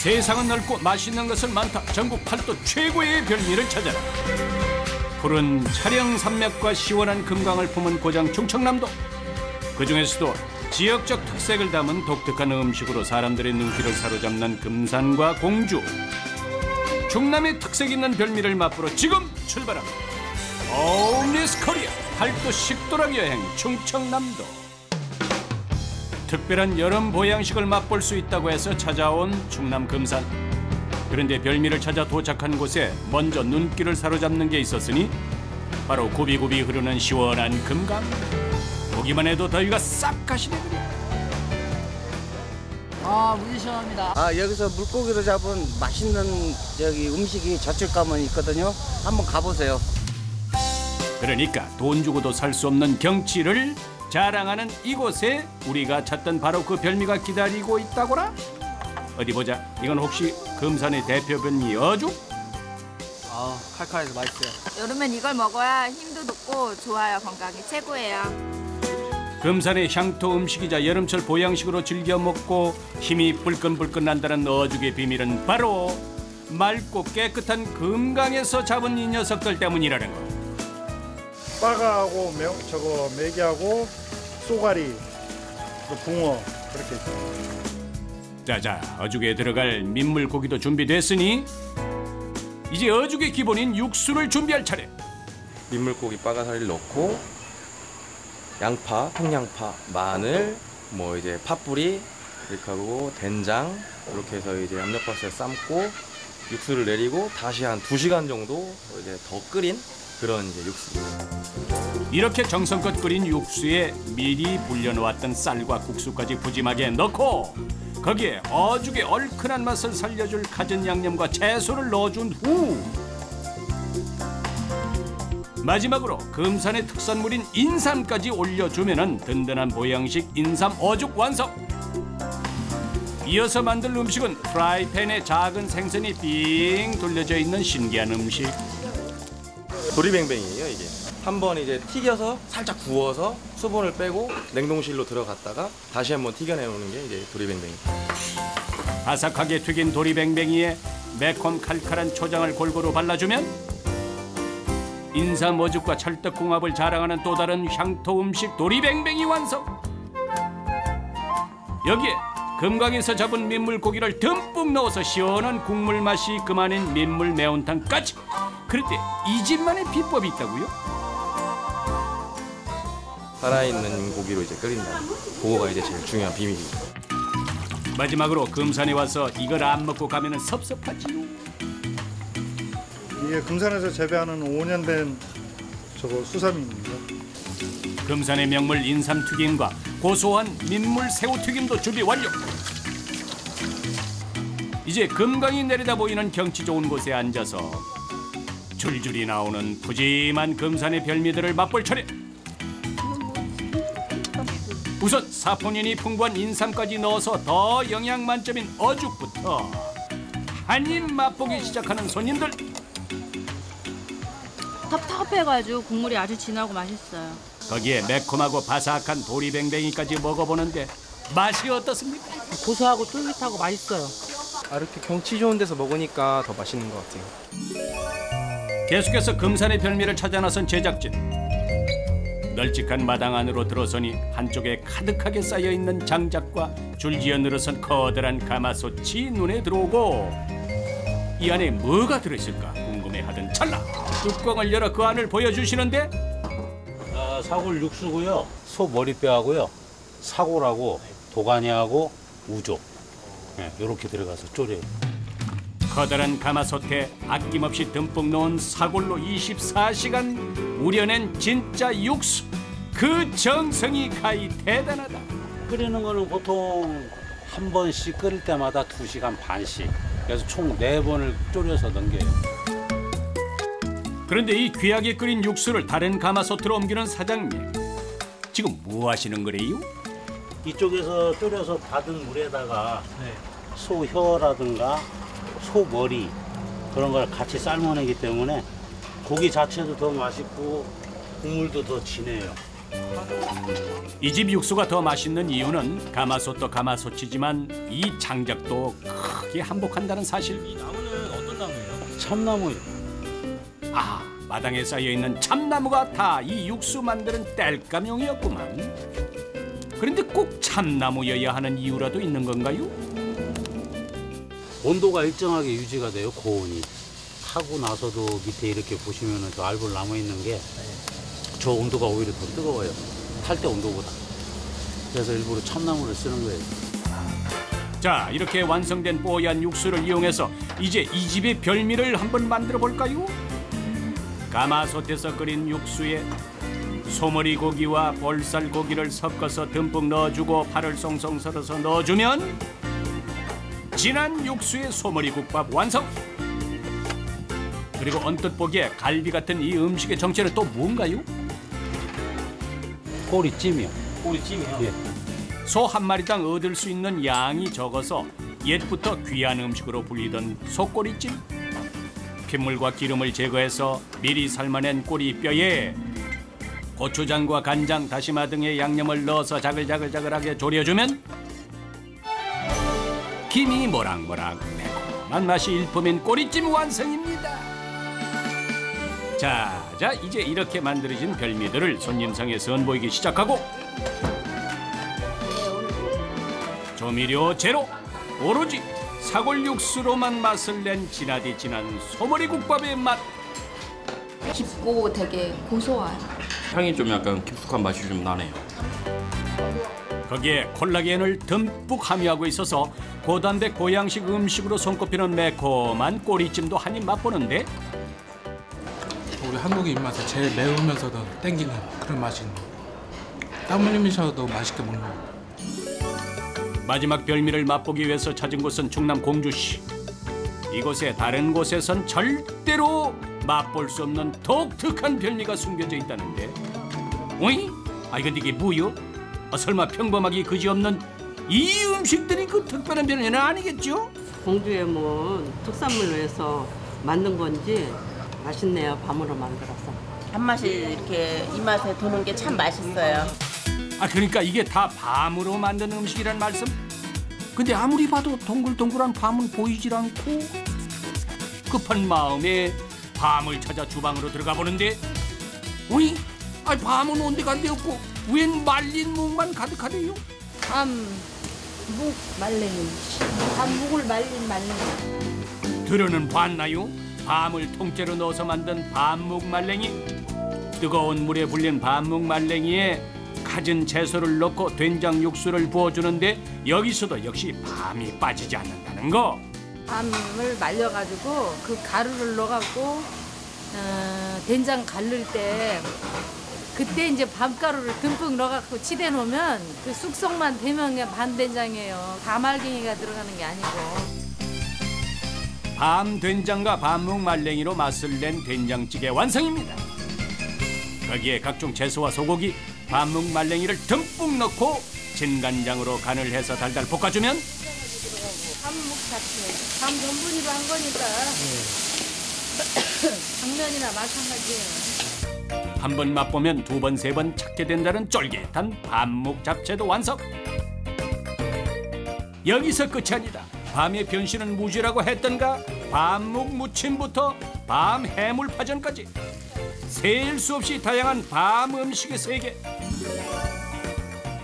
세상은 넓고 맛있는 것은 많다. 전국 팔도 최고의 별미를 찾아라. 푸른 차량 산맥과 시원한 금강을 품은 고장 충청남도. 그 중에서도 지역적 특색을 담은 독특한 음식으로 사람들의 눈길을 사로잡는 금산과 공주. 충남의 특색 있는 별미를 맛보러 지금 출발합니다. 홈리스 코리아 팔도 식도락 여행 충청남도. 특별한 여름 보양식을 맛볼 수 있다고 해서 찾아온 충남 금산. 그런데 별미를 찾아 도착한 곳에 먼저 눈길을 사로잡는 게 있었으니 바로 고비고비 흐르는 시원한 금강. 보기만 해도 더위가 싹 가시네 그래. 아, 물이 시원합니다. 아 여기서 물고기로 잡은 맛있는 저기 음식이 저쪽 가면 있거든요. 한번 가보세요. 그러니까 돈 주고도 살 수 없는 경치를 자랑하는 이곳에 우리가 찾던 바로 그 별미가 기다리고 있다고라? 어디 보자. 이건 혹시 금산의 대표 별미 어죽? 아, 칼칼해서 맛있어요. 여름엔 이걸 먹어야 힘도 돋고 좋아요. 건강에 최고예요. 금산의 향토 음식이자 여름철 보양식으로 즐겨 먹고 힘이 불끈불끈 난다는 어죽의 비밀은 바로 맑고 깨끗한 금강에서 잡은 이 녀석들 때문이라는 거. 빠가하고 매, 저거 메기하고 쏘가리 또 붕어 그렇게 자자 어죽에 들어갈 민물 고기도 준비됐으니 이제 어죽의 기본인 육수를 준비할 차례. 민물고기 빠가사리를 넣고 양파, 통양파, 마늘, 뭐 이제 팥뿌리 이렇게 하고 된장 이렇게 해서 이제 압력밥솥에 삶고 육수를 내리고 다시 한 2시간 정도 이제 더 끓인 그런 이제 육수. 이렇게 정성껏 끓인 육수에 미리 불려놓았던 쌀과 국수까지 푸짐하게 넣고 거기에 어죽의 얼큰한 맛을 살려줄 갖은 양념과 채소를 넣어준 후 마지막으로 금산의 특산물인 인삼까지 올려주면은 든든한 보양식 인삼 어죽 완성. 이어서 만들 음식은 프라이팬에 작은 생선이 빙 돌려져 있는 신기한 음식. 도리뱅뱅이에요 이게. 한번 이제 튀겨서 살짝 구워서 수분을 빼고 냉동실로 들어갔다가 다시 한번 튀겨내오는 게 이제 도리뱅뱅이. 바삭하게 튀긴 도리뱅뱅이에 매콤 칼칼한 초장을 골고루 발라주면 인삼 어죽과 찰떡궁합을 자랑하는 또 다른 향토 음식 도리뱅뱅이 완성. 여기에 금강에서 잡은 민물고기를 듬뿍 넣어서 시원한 국물 맛이 그만인 민물 매운탕까지. 그런데 이 집만의 비법이 있다고요? 살아있는 고기로 이제 끓인다. 그거가 이제 제일 중요한 비밀입니다. 마지막으로 금산에 와서 이걸 안 먹고 가면은 섭섭하지요. 이게 금산에서 재배하는 5년 된 저거 수삼입니다. 금산의 명물 인삼 튀김과 고소한 민물 새우 튀김도 준비 완료. 이제 금강이 내려다 보이는 경치 좋은 곳에 앉아서 줄줄이 나오는 푸짐한 금산의 별미들을 맛볼 차례. 우선 사포닌이 풍부한 인삼까지 넣어서 더 영양 만점인 어죽부터 한 입 맛보기 시작하는 손님들. 텁텁해가지고 국물이 아주 진하고 맛있어요. 거기에 매콤하고 바삭한 도리뱅뱅이까지 먹어보는데 맛이 어떻습니까? 고소하고 쫄깃하고 맛있어요. 아, 이렇게 경치 좋은 데서 먹으니까 더 맛있는 것 같아요. 계속해서 금산의 별미를 찾아 나선 제작진. 널찍한 마당 안으로 들어서니 한쪽에 가득하게 쌓여 있는 장작과 줄지어 늘어선 커다란 가마솥이 눈에 들어오고 이 안에 뭐가 들어있을까 궁금해하던 찰나 뚜껑을 열어 그 안을 보여주시는데 아, 사골 육수고요. 소 머리뼈하고요. 사골하고 도가니하고 우조. 이렇게 들어가서 졸여요. 커다란 가마솥에 아낌없이 듬뿍 넣은 사골로 24시간 우려낸 진짜 육수 그 정성이 가히 대단하다 끓이는 거는 보통 한 번씩 끓일 때마다 두시간 반씩. 그래서 총 네번을 졸여서 넘겨요. 그런데 이 귀하게 끓인 육수를 다른 가마솥으로 옮기는 사장님 지금 뭐 하시는 거래요? 이쪽에서 졸여서 받은 물에다가 소 혀라든가 소 머리 그런 걸 같이 삶아내기 때문에 고기 자체도 더 맛있고 국물도 더 진해요. 이 집 육수가 더 맛있는 이유는 가마솥도 가마솥이지만 이 장작도 크게 한복한다는 사실. 참나무 아, 마당에 쌓여 있는 참나무가 다 이 육수 만드는 땔감용이었구만. 그런데 꼭 참나무여야 하는 이유라도 있는 건가요? 온도가 일정하게 유지가 돼요 고온이. 하고 나서도 밑에 이렇게 보시면은 저 알볼 남아 있는 게 저 온도가 오히려 더 뜨거워요. 탈 때 온도보다. 그래서 일부러 참나무를 쓰는 거예요. 자, 이렇게 완성된 뽀얀 육수를 이용해서 이제 이 집의 별미를 한번 만들어 볼까요? 가마솥에서 끓인 육수에 소머리 고기와 볼살 고기를 섞어서 듬뿍 넣어주고 파를 송송 썰어서 넣어주면 진한 육수의 소머리 국밥 완성. 그리고 언뜻 보기에 갈비 같은 이 음식의 정체는 또 뭔가요? 꼬리찜이요 꼬리찜이요. 예. 소 한 마리당 얻을 수 있는 양이 적어서 옛부터 귀한 음식으로 불리던 소꼬리찜. 핏물과 기름을 제거해서 미리 삶아낸 꼬리뼈에 고추장과 간장, 다시마 등의 양념을 넣어서 자글자글자글하게 졸여주면 김이 모락모락 매콤한 맛이 일품인 꼬리찜 완성입니다. 자, 자 이제 이렇게 만들어진 별미들을 손님상에 선보이기 시작하고 조미료 제로 오로지 사골 육수로만 맛을 낸 진하디 진한 소머리 국밥의 맛 깊고 되게 고소해요. 향이 좀 약간 깊숙한 맛이 좀 나네요. 거기에 콜라겐을 듬뿍 함유하고 있어서 고단백 보양식 음식으로 손꼽히는 매콤한 꼬리찜도 한 입 맛보는데 우리 한국의 입맛에 제일 매우면서도 땡기는 그런 맛이 있는 땀 흘리면서도 맛있게 먹는 거. 마지막 별미를 맛보기 위해서 찾은 곳은 충남 공주시 이곳에 다른 곳에선 절대로 맛볼 수 없는 독특한 별미가 숨겨져 있다는데 어이? 아이 근데 이게 뭐요? 아, 설마 평범하기 그지없는 이 음식들이 그 특별한 별미는 아니겠죠? 공주의 뭐 특산물로 해서 만든 건지 맛있네요. 밤으로 만들어서. 단맛이 이렇게 입맛에 도는 게 참 맛있어요. 아 그러니까 이게 다 밤으로 만든 음식이란 말씀? 근데 아무리 봐도 동글동글한 밤은 보이질 않고 급한 마음에 밤을 찾아 주방으로 들어가 보는데 어이? 아 밤은 온데간데 없고 웬 말린 묵만 가득하대요? 밤, 묵 말랭이. 밤 묵을 말린 말랭이. 들어는 봤나요? 밤을 통째로 넣어서 만든 밤묵 말랭이 뜨거운 물에 불린 밤묵 말랭이에 갖은 채소를 넣고 된장 육수를 부어주는데 여기서도 역시 밤이 빠지지 않는다는 거 밤을 말려가지고 그 가루를 넣어갖고 어, 된장 갈릴 때 그때 이제 밤가루를 듬뿍 넣어갖고 치대 놓으면 그 숙성만 되면 그냥 반된장이에요. 다말갱이가 들어가는 게 아니고. 밤 된장과 밤묵 말랭이로 맛을 낸 된장찌개 완성입니다. 거기에 각종 채소와 소고기, 밤묵 말랭이를 듬뿍 넣고 진간장으로 간을 해서 달달 볶아주면 밤묵 자체. 밤 전분으로 한 거니까 당면이나 마찬가지예요. 한 번 맛보면 두 번, 세 번 찾게 된다는 쫄깃한 밤묵 잡채도 완성. 여기서 끝이 아니다. 밤의 변신은 무지라고 했던가 밤묵 무침부터 밤 해물파전까지 셀수 없이 다양한 밤 음식의 세계.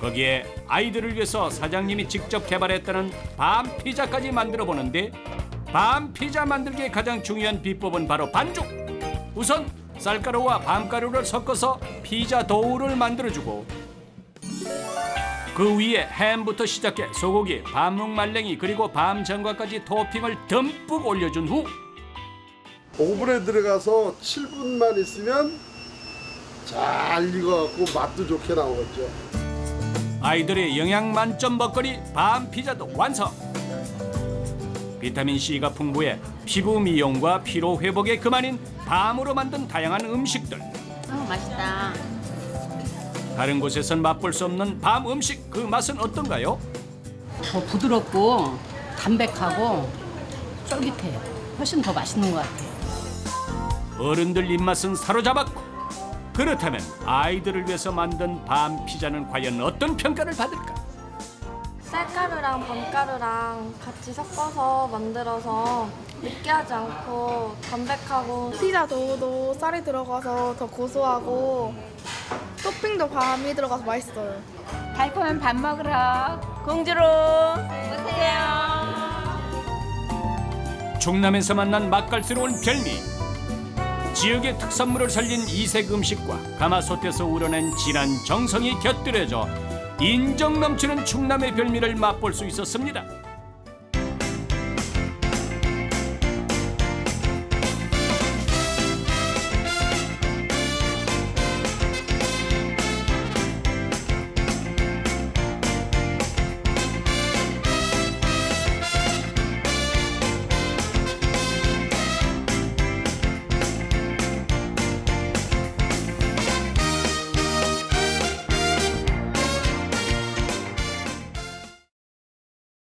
거기에 아이들을 위해서 사장님이 직접 개발했다는 밤 피자까지 만들어 보는데 밤 피자 만들기의 가장 중요한 비법은 바로 반죽. 우선 쌀가루와 밤가루를 섞어서 피자 도우를 만들어주고 그 위에 햄부터 시작해 소고기, 밤묵 말랭이 그리고 밤 전과까지 토핑을 듬뿍 올려준 후 오븐에 들어가서 7분만 있으면 잘 익어갖고 맛도 좋게 나오겠죠. 아이들의 영양 만점 먹거리 밤 피자도 완성. 비타민 C가 풍부해 피부 미용과 피로 회복에 그만인 밤으로 만든 다양한 음식들. 아 맛있다. 다른 곳에선 맛볼 수 없는 밤 음식 그 맛은 어떤가요? 더 부드럽고 담백하고 쫄깃해요. 훨씬 더 맛있는 것 같아요. 어른들 입맛은 사로잡았고 그렇다면 아이들을 위해서 만든 밤 피자는 과연 어떤 평가를 받을까? 쌀가루랑 밤가루랑 같이 섞어서 만들어서 느끼하지 않고 담백하고 피자 도우도 쌀이 들어가서 더 고소하고 토핑도 밤이 들어가서 맛있어요. 달콤한 밥 먹으러 공주로 오세요. 충남에서 만난 맛깔스러운 별미 지역의 특산물을 살린 이색 음식과 가마솥에서 우러낸 진한 정성이 곁들여져 인정 넘치는 충남의 별미를 맛볼 수 있었습니다.